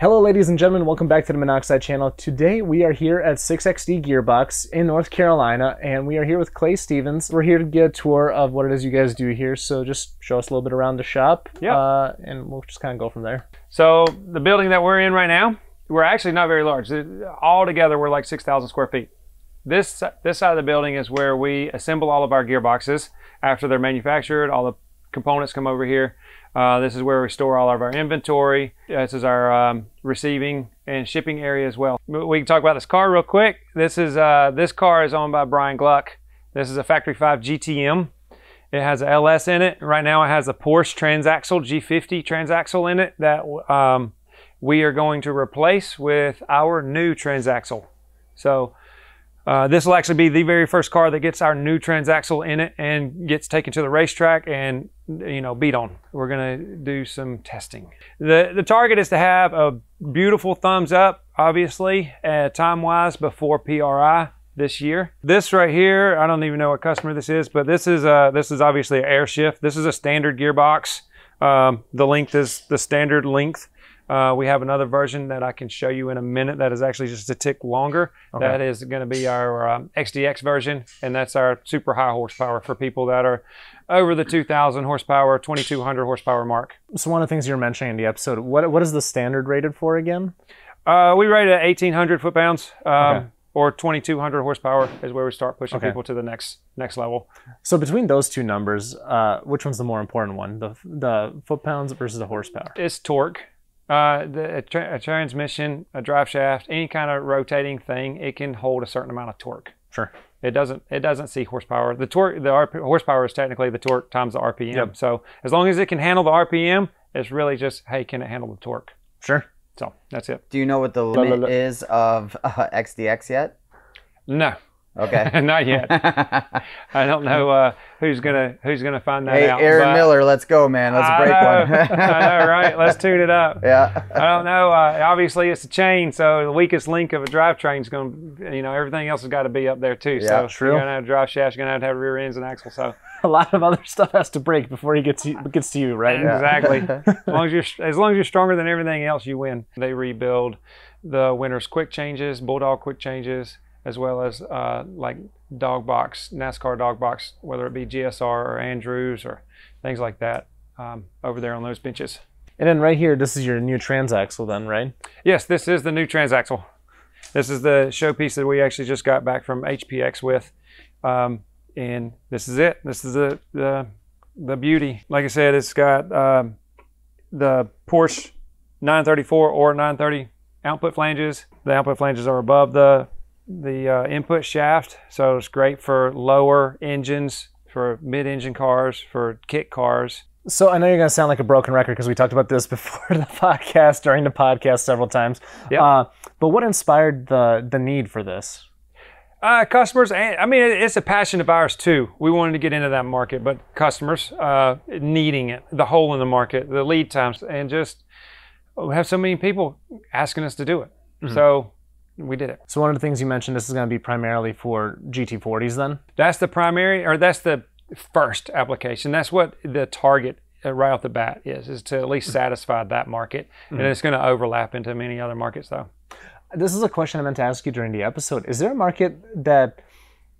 Hello ladies and gentlemen, welcome back to the Minnoxide channel. Today we are here at 6XD Gearbox in North Carolina and we are here with Clay Stephens. We're here to get a tour of what it is you guys do here, so just show us a little bit around the shop Yeah. uh, and we'll just kind of go from there. So the building that we're in right now, we're actually not very large. All together, we're like 6,000 square feet. This this side of the building is where we assemble all of our gearboxes after they're manufactured. All the components come over here. Uh, this is where we store all of our inventory. This is our um, receiving and shipping area as well. We can talk about this car real quick. This is uh, this car is owned by Brian Gluck. This is a Factory 5 GTM. It has a LS in it. Right now it has a Porsche transaxle, G50 transaxle in it that um, we are going to replace with our new transaxle. So uh, this will actually be the very first car that gets our new transaxle in it and gets taken to the racetrack and you know beat on. We're gonna do some testing. The the target is to have a beautiful thumbs up, obviously, uh, time wise before PRI this year. This right here, I don't even know what customer this is, but this is uh this is obviously an air shift. This is a standard gearbox. Um, the length is the standard length. Uh, we have another version that I can show you in a minute that is actually just a tick longer. Okay. That is going to be our um, XDX version, and that's our super high horsepower for people that are over the 2,000 horsepower, 2,200 horsepower mark. So one of the things you were mentioning in the episode, what what is the standard rated for again? Uh, we rate at 1,800 foot pounds. Um, Okay. Or 2,200 horsepower is where we start pushing Okay. people to the next next level. So between those two numbers, uh, which one's the more important one? The the foot pounds versus the horsepower? It's torque. Uh, the a, tra- a transmission, a drive shaft, any kind of rotating thing, it can hold a certain amount of torque. Sure. It doesn't. It doesn't see horsepower. The torque, the RP, horsepower is technically the torque times the RPM. Yep. So as long as it can handle the RPM, it's really just hey, can it handle the torque? Sure. So that's it. Do you know what the la, limit la. is of uh, XDX yet? No, Okay. not yet. I don't know uh, who's gonna who's gonna find that hey, out. Aaron Miller, let's go, man. Let's I break know, one. I know, right? Let's tune it up. yeah. I don't know. Uh, obviously, it's a chain, so the weakest link of a drivetrain is going to, you know, everything else has got to be up there too. Yeah, so true. You're going to have drive shafts, you're going to have to have rear ends and axle. So A lot of other stuff has to break before he gets you, gets to you, right? exactly. as long as you're as long as you're stronger than everything else, you win. They rebuild the Winters quick changes, bulldog quick changes, as well as uh, like dog box, NASCAR dog box, whether it be GSR or Andrews or things like that, um, over there on those benches. And then right here, this is your new transaxle, then, right? Yes, this is the new transaxle. This is the showpiece that we actually just got back from HPX with, um, and this is it. This is the the, the beauty. Like I said, it's got um, the Porsche 934 or 930 output flanges. The output flanges are above the the uh, input shaft, so it's great for lower engines, for mid-engine cars, for kit cars. So I know you're gonna sound like a broken record because we talked about this before the podcast, during the podcast several times. Yep. Uh, but what inspired the the need for this? Uh, customers, I mean, it's a passion of ours too. We wanted to get into that market, but customers uh, needing it, the hole in the market, the lead times, and just we have so many people asking us to do it. So we did it. So one of the things you mentioned, this is gonna be primarily for GT40s, then. That's the primary, or that's the first application. That's what the target uh, right off the bat is, is to at least satisfy that market, and it's going to overlap into many other markets though. This is a question I meant to ask you during the episode. Is there a market that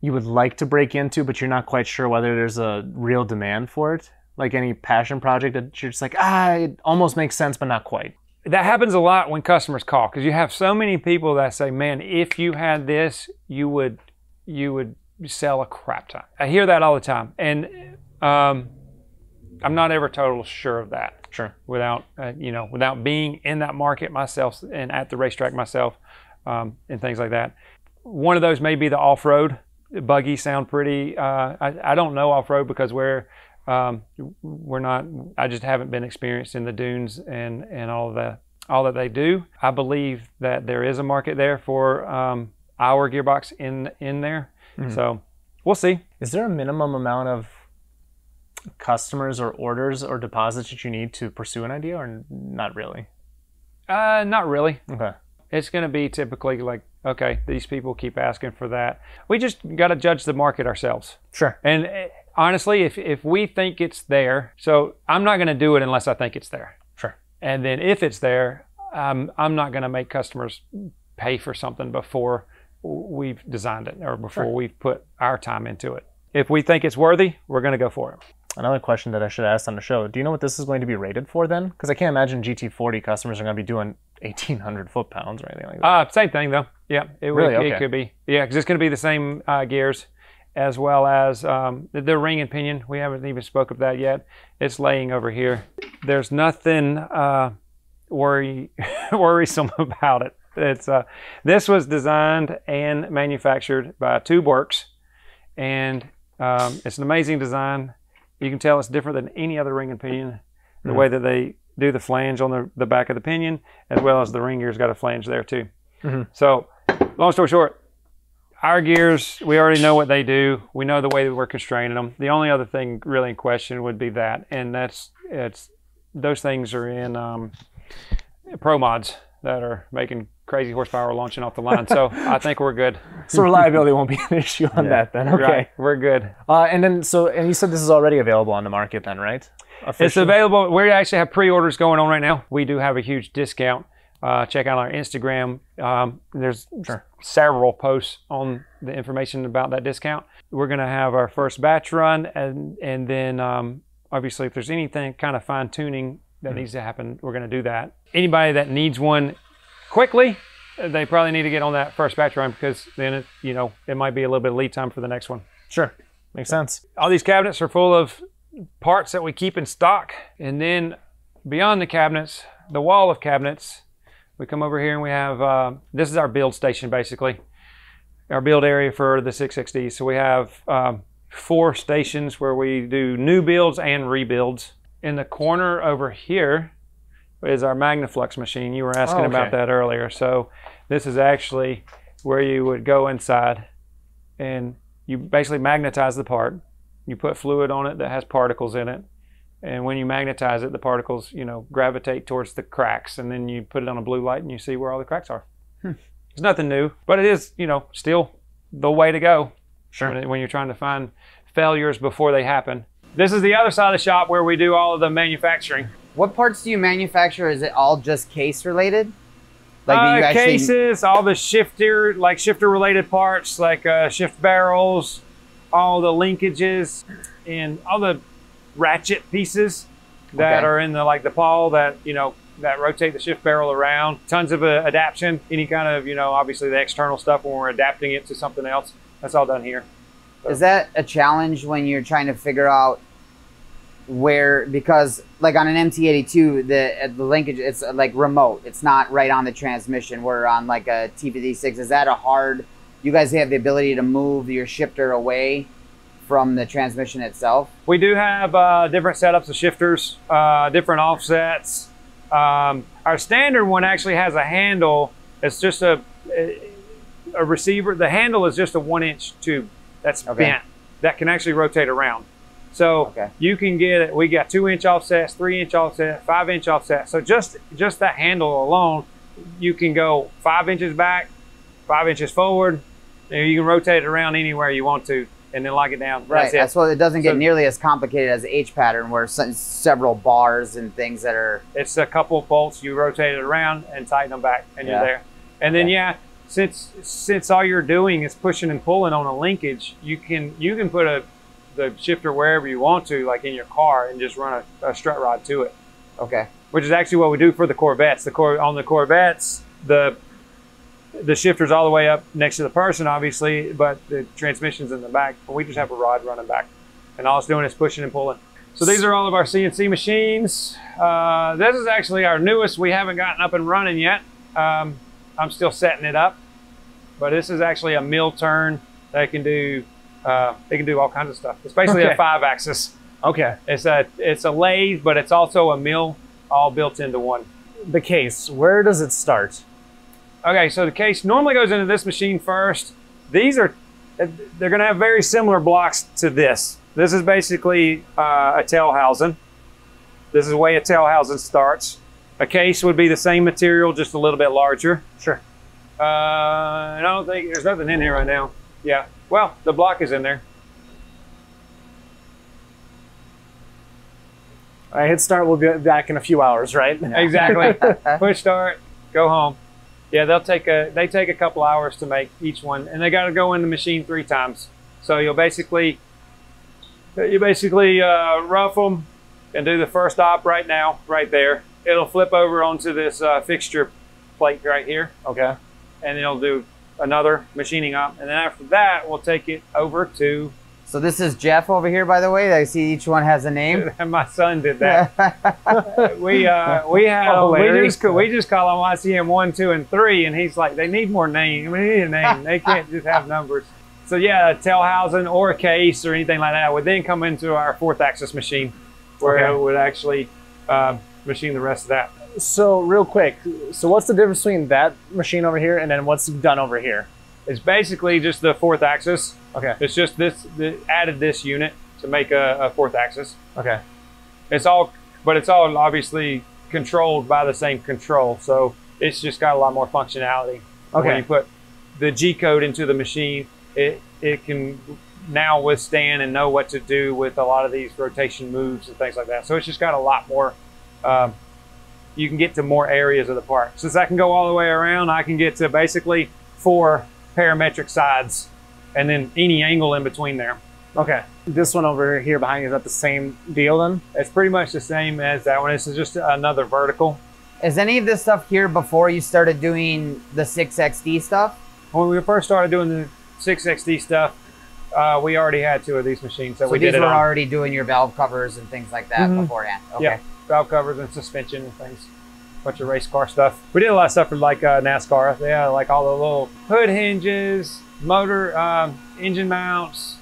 you would like to break into, but you're not quite sure whether there's a real demand for it? Like any passion project that you're just like, ah, it almost makes sense, but not quite. that happens a lot when customers call because you have so many people that say, "Man, if you had this, you would you would sell a crap ton." I hear that all the time, and um, I'm not ever total sure of that Sure. without uh, you know without being in that market myself and at the racetrack myself um, and things like that. One of those may be the off-road buggy. Sound pretty. Uh, I, I don't know off-road because we're um, we're not. I just haven't been experienced in the dunes and and all the all that they do. I believe that there is a market there for um, our gearbox in in there. So we'll see. Is there a minimum amount of customers or orders or deposits that you need to pursue an idea, or not really? Uh, not really. Okay. It's going to be typically like, okay, these people keep asking for that. We just got to judge the market ourselves. Sure. And eh, honestly, if if we think it's there, so I'm not going to do it unless I think it's there. Sure. And then if it's there, um, I'm not going to make customers pay for something before we've designed it or before Sure. we've put our time into it. If we think it's worthy, we're going to go for it. Another question that I should ask on the show: Do you know what this is going to be rated for then? Because I can't imagine GT40 customers are going to be doing 1,800 foot pounds or anything like that. Uh, same thing though. Yeah, it, Really? it, it could be. Yeah, because it's going to be the same uh, gears, as well as um, the, the ring and pinion. We haven't even spoke of that yet. It's laying over here. There's nothing uh, worry worrisome about it. It's uh, this was designed and manufactured by Tube Works, and um, it's an amazing design. You can tell it's different than any other ring and pinion. The way that they do the flange on the, the back of the pinion, as well as the ring gear's got a flange there too. Mhm. So, long story short, our gears, we already know what they do. We know the way that we're constraining them. The only other thing really in question would be that, and that's it's those things are in um, pro mods that are making crazy horsepower launching off the line. So I think we're good. So reliability won't be an issue on Yeah. that then. Okay. Right, we're good. Uh, and then so and you said this is already available on the market then, right? It's available. We actually have pre-orders going on right now. We do have a huge discount. Uh, check out our Instagram. Um, there's Sure. several posts on the information about that discount. We're going to have our first batch run, and and then um, obviously if there's anything kind of fine tuning that needs to happen, we're going to do that. Anybody that needs one quickly, they probably need to get on that first batch run because then it, you know it might be a little bit of lead time for the next one Sure. Makes sense. all these cabinets are full of parts that we keep in stock. And then beyond the cabinets, the wall of cabinets, we come over here and we have uh, this is our build station basically, our build area for the 6XD. So we have um, four stations where we do new builds and rebuilds. In the corner over here is our Magnaflux machine. You were asking Oh, about that earlier. So this is actually where you would go inside and you basically magnetize the part. You put fluid on it that has particles in it. And when you magnetize it, the particles, you know, gravitate towards the cracks. And then you put it on a blue light and you see where all the cracks are. Hmm. It's nothing new, but it is, you know, still the way to go Sure. when, when you're trying to find failures before they happen. This is the other side of the shop where we do all of the manufacturing. What parts do you manufacture? Is it all just case related? Like uh, you actually cases, all the shifter, like shifter related parts, like uh, shift barrels, all the linkages, and all the ratchet pieces that Okay. are in the like the pawl that you know that rotate the shift barrel around. Tons of uh, adaptation, any kind of you know obviously the external stuff when we're adapting it to something else. That's all done here. Is that a challenge when you're trying to figure out where because like on an MT82 the uh, the linkage it's uh, like remote. It's not right on the transmission. Where on like a TVD6 is that a hard you guys have the ability to move your shifter away from the transmission itself? We do have uh, different setups of shifters, uh, different offsets. Um, our standard one actually has a handle. It's just a a receiver. The handle is just a one inch tube that's Okay. bent that can actually rotate around. So Okay. you can get it. We got two inch offsets, three inch offset, five inch offset. So just just that handle alone, you can go five inches back, five inches forward, and you can rotate it around anywhere you want to, and then lock it down. Right. That's it. That's why it doesn't get So- nearly as complicated as the H pattern where several bars and things that are It's a couple of bolts. You rotate it around and tighten them back, and Yeah. you're there. And then Okay. yeah, since since all you're doing is pushing and pulling on a linkage, you can you can put a the shifter wherever you want to, like in your car, and just run a, a strut rod to it. okay. Which is actually what we do for the Corvettes. The cor- on the Corvettes, the the shifter's all the way up next to the person, obviously, but the transmission's in the back. But we just have a rod running back, and all it's doing is pushing and pulling. So these are all of our CNC machines. Uh, this is actually our newest. We haven't gotten up and running yet. Um, I'm still setting it up, but this is actually a mill turn. They can do. Uh, they can do all kinds of stuff. It's basically Okay. a five axis. Okay. It's a it's a lathe, but it's also a mill, all built into one. The case. Where does it start? Okay, so the case normally goes into this machine first. These are, they're going to have very similar blocks to this. This is basically uh, a tail housing. This is the way a tail housing starts. A case would be the same material, just a little bit larger. Sure. Uh, I don't think there's nothing in here right now. Yeah. Well, the block is in there. I hit start. We'll be back in a few hours, right? Exactly. Push start. go home. Yeah, they'll take a they take a couple hours to make each one, and they got to go in the machine three times. So you'll basically you basically uh, rough them and do the first op right now, right there. It'll flip over onto this uh, fixture plate right here, Okay. and it'll do another machining op, and then after that, we'll take it over to. So this is Jeff over here, by the way. I see each one has a name. And my son did that. we uh, we have Oh, we just we just call them ICM one, two, and three, and he's like, they need more names. We need a name. They can't just have numbers. So yeah, a tail housing or a case or anything like that would then come into our fourth axis machine, where Okay. it would actually uh, machine the rest of that. So real quick, so what's the difference between that machine over here and then what's done over here? It's basically just the fourth axis. Okay. It's just this the, added this unit to make a, a fourth axis. Okay. It's all, but it's all obviously controlled by the same control. So it's just got a lot more functionality. Okay. When you put the G code into the machine, it it can now withstand and know what to do with a lot of these rotation moves and things like that. So it's just got a lot more. Um, you can get to more areas of the park. Since I can go all the way around, I can get to basically four parametric sides, and then any angle in between there. Okay. This one over here behind you is that the same deal then? It's pretty much the same as that one. This is just another vertical. Is any of this stuff here before you started doing the 6XD stuff? When we first started doing the 6XD stuff, uh, we already had two of these machines, so, So we these did it were already doing your valve covers and things like that Mhm. beforehand. Okay. Yeah. Valve covers and suspension and things. Bunch of race car stuff. We did a lot of stuff for like uh, NASCAR. They had like all the little hood hinges, motor, um, engine mounts,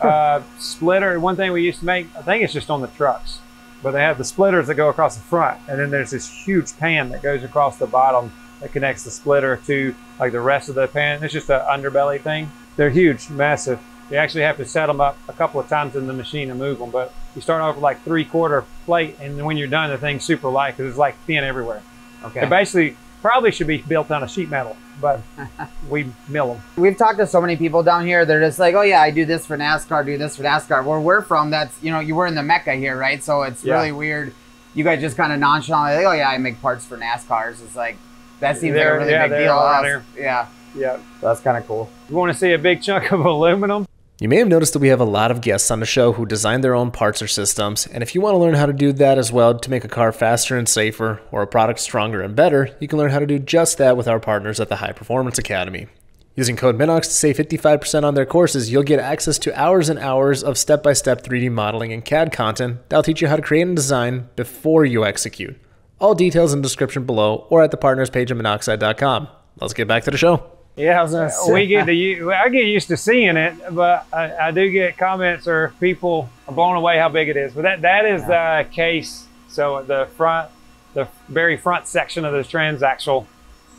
uh, splitter. One thing we used to make, I think it's just on the trucks, but they have the splitters that go across the front, and then there's this huge pan that goes across the bottom that connects the splitter to like the rest of the pan. It's just an underbelly thing. They're huge, massive. You actually have to set them up a couple of times in the machine to move them, but you start off with like three quarter plate, and when you're done, the thing's super light because it's like thin everywhere. Okay. It basically probably should be built on a sheet metal, but we mill them. We've talked to so many people down here. They're just like, oh yeah, I do this for NASCAR, do this for NASCAR. Where we're from, that's you know, you were in the mecca here, right? So it's Yeah. really weird. You guys just kind of nonchalantly, like, oh yeah, I make parts for NASCARs. It's like that seems They're- a really yeah, big deal. Yeah, Yeah. that's kind of cool. You want to see a big chunk of aluminum? You may have noticed that we have a lot of guests on the show who design their own parts or systems, and if you want to learn how to do that as well to make a car faster and safer or a product stronger and better, you can learn how to do just that with our partners at the High Performance Academy. Using code MINNOX to save 55% on their courses, you'll get access to hours and hours of step by step 3D modeling and CAD content that'll teach you how to create and design before you execute. All details in the description below or at the partners page at minnoxide.com. Let's get back to the show. Yeah, I was gonna say. we get to u- I get used to seeing it, but I, I do get comments or people are blown away how big it is. But that that is the case. So the front, the very front section of the transaxle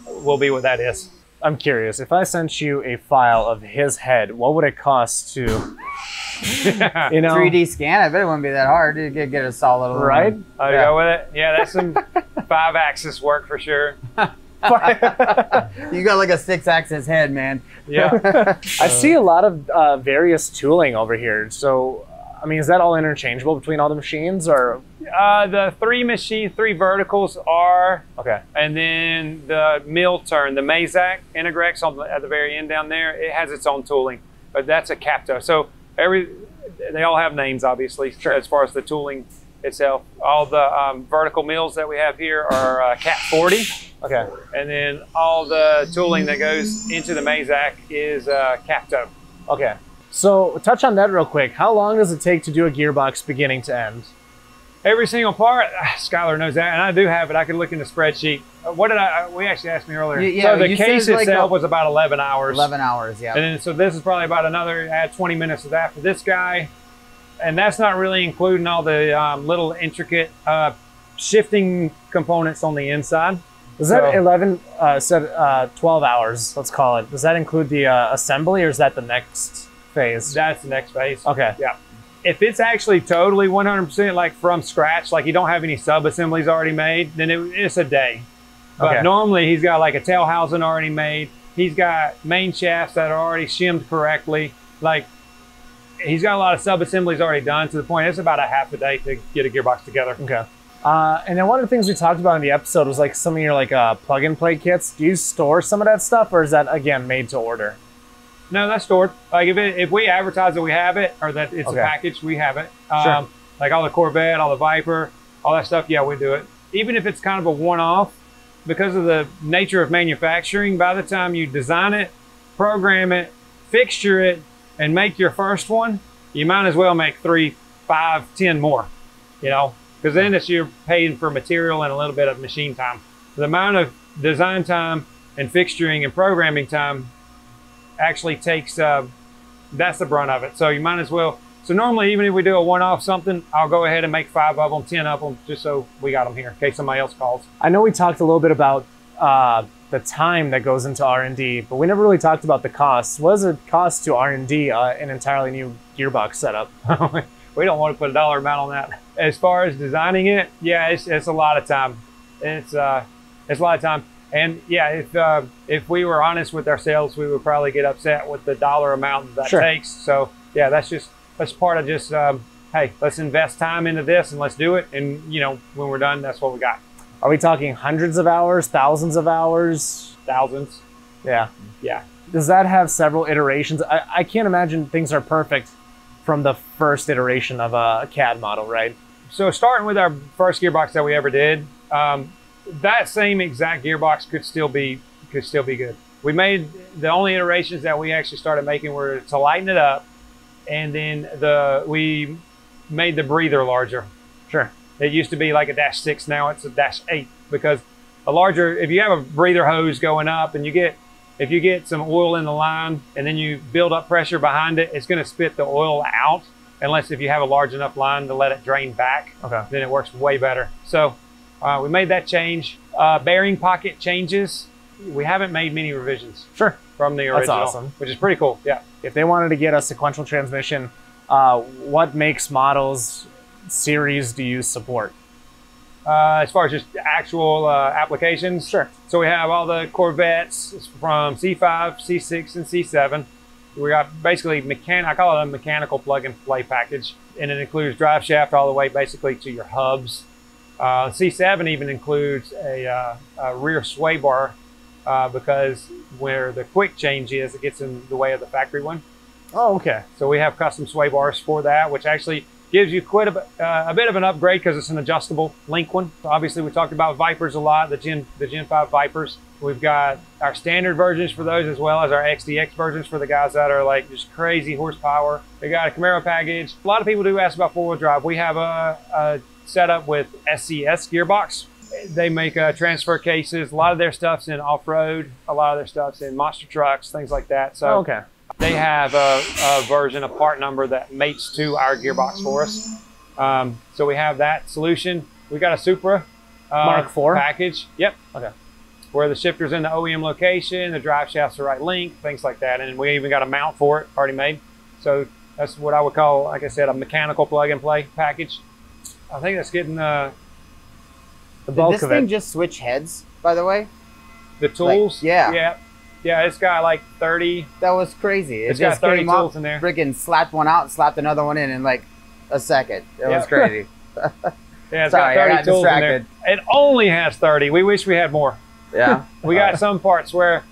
will be what that is. I'm curious. If I sent you a file of his head, what would it cost to, you know, 3D scan. I bet it wouldn't be that hard to get, get a solid aluminum. right? I'll Yeah. go with it. Yeah, that's some five axis work for sure. You got like a six axis head, man. Yeah. I see a lot of uh, various tooling over here. So, I mean, is that all interchangeable between all the machines, or Uh, the three machine, three verticals are, okay? and then the mill turn, the Mazak Integrex on the, at the very end down there, it has its own tooling, but that's a Capto. So every, they all have names, obviously, as far as the tooling itself. All the um, vertical mills that we have here are uh, Cat 40, Okay. and then all the tooling that goes into the Mazak is uh, Capto. Okay. So, touch on that real quick. How long does it take to do a gearbox beginning to end? Every single part, Skylar knows that, and I do have it. I can look in the spreadsheet. Uh, What did I? We actually asked me earlier. Yeah, so the you said case like itself a- was about 11 hours. 11 hours, yeah. And then so this is probably about another add 20 minutes of that for this guy, and that's not really including all the um, little intricate uh, shifting components on the inside. Is that So- 11, uh, said, uh, 12 hours, let's call it. Does that include the uh, assembly or is that the next phase? That's the next phase. Okay. Yeah. If it's actually totally 100% like from scratch, like you don't have any sub assemblies already made, then it, it's a day. But Okay. normally he's got like a tail housing already made. He's got main shafts that are already shimmed correctly. Like he's got a lot of sub assemblies already done to the point it's about a half a day to get a gearbox together. Okay. Uh, and then one of the things we talked about in the episode was like some of your like uh, plug and play kits. Do you store some of that stuff, or is that again made to order? No, that's stored. Like if it, if we advertise that we have it or that it's Okay. a package, we have it. Um, Sure. Like all the Corvette, all the Viper, all that stuff. Yeah, we do it. Even if it's kind of a one-off, because of the nature of manufacturing, by the time you design it, program it, fixture it, and make your first one, you might as well make three, five, ten more. You know, because then it's you're paying for material and a little bit of machine time. The amount of design time and fixturing and programming time actually takes uh, that's the brunt of it. So you might as well. So normally, even if we do a one-off something, I'll go ahead and make five of them, ten of them, just so we got them here in case somebody else calls. I know we talked a little bit about uh, the time that goes into R and D, but we never really talked about the costs. What does it cost to R and D uh, an entirely new gearbox setup? we don't want to put a dollar amount on that. As far as designing it, yeah, it's, it's a lot of time. It's uh, it's a lot of time, and yeah, if uh, if we were honest with ourselves, we would probably get upset with the dollar amount that Sure. takes. So yeah, that's just that's part of just um, hey, let's invest time into this and let's do it. And you know, when we're done, that's what we got. Are we talking hundreds of hours, thousands of hours? Thousands. Yeah. Yeah. Does that have several iterations? I, I can't imagine things are perfect from the first iteration of a CAD model, right? So starting with our first gearbox that we ever did, um, that same exact gearbox could still be could still be good. We made the only iterations that we actually started making were to lighten it up, and then the we made the breather larger. Sure. It used to be like a dash six, now it's a dash eight because a larger. If you have a breather hose going up and you get if you get some oil in the line and then you build up pressure behind it, it's going to spit the oil out. Unless if you have a large enough line to let it drain back Okay. then it works way better. So uh, we made that change. Uh, bearing pocket changes. We haven't made many revisions Sure. from the original. That's awesome. which is pretty cool. Yeah. If they wanted to get a sequential transmission, uh, what makes models series do you support? Uh, as far as just actual uh, applications, Sure. So we have all the Corvettes from C5, C6, and C7. We got basically mechan. I call it a mechanical plug and play package, and it includes drive shaft all the way basically to your hubs. Uh, C7 even includes a, uh, a rear sway bar uh, because where the quick change is, it gets in the way of the factory one. Oh, okay. So we have custom sway bars for that, which actually gives you quite a, bit- uh, a bit of an upgrade because it's an adjustable link one. So obviously, we talked about Vipers a lot, the Gen the Gen 5 Vipers. We've got our standard versions for those as well as our XDX versions for the guys that are like just crazy horsepower. We got a Camaro package. A lot of people do ask about four wheel drive. We have a, a setup with SCS gearbox. They make uh, transfer cases. A lot of their stuff's in off road. A lot of their stuff's in monster trucks, things like that. So Oh, okay. They have a, a version, a part number that mates to our gearbox for us. Um, so we have that solution. We got a Supra uh, Mark IV? package. Yep. Okay. Where the shifter's in the OEM location, the drive shaft's the right length, things like that. And we even got a mount for it already made. So that's what I would call, like I said, a mechanical plug and play package. I think that's getting uh, The Did this of thing it. just switch heads, by the way? the tools. yeah. Yeah. Yeah. It's got like 30. That was crazy. It It's got 30 came up, tools in there. freaking slapped one out, slapped another one in in like a second. It Yeah. was crazy. Yeah, it's Sorry, got 30 got tools in there. It only has 30. We wish we had more. yeah. We got some parts where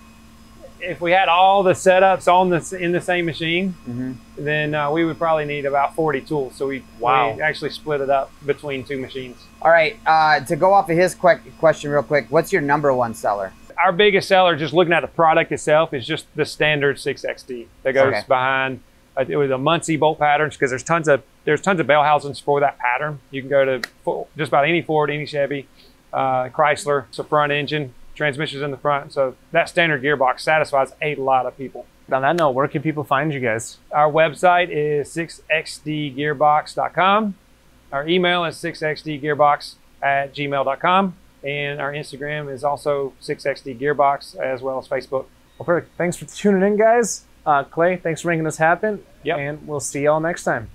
if we had all the setups on this in the same machine, hmm then uh, we would probably need about 40 tools. So we, Wow. we actually split it up between two machines. All right. Uh, to go off of his quick question real quick, what's your number one seller? Our biggest seller, just looking at the product itself, is just the standard 6XD that goes Okay. behind. Uh, it was a Muncie bolt patterns because there's tons of there's tons of bell housings for that pattern. You can go to Fo- just about any Ford, any Chevy, uh, Chrysler. It's a front engine, transmissions in the front. So that standard gearbox satisfies a lot of people. On that note, where can people find you guys? Our website is 6xdgearbox.com. Our email is 6xdgearbox at gmail.com. And our Instagram is also 6xdgearbox as well as Facebook. Well, perfect. Thanks for tuning in, guys. Uh, Clay, thanks for making this happen. Yep. And we'll see y'all next time.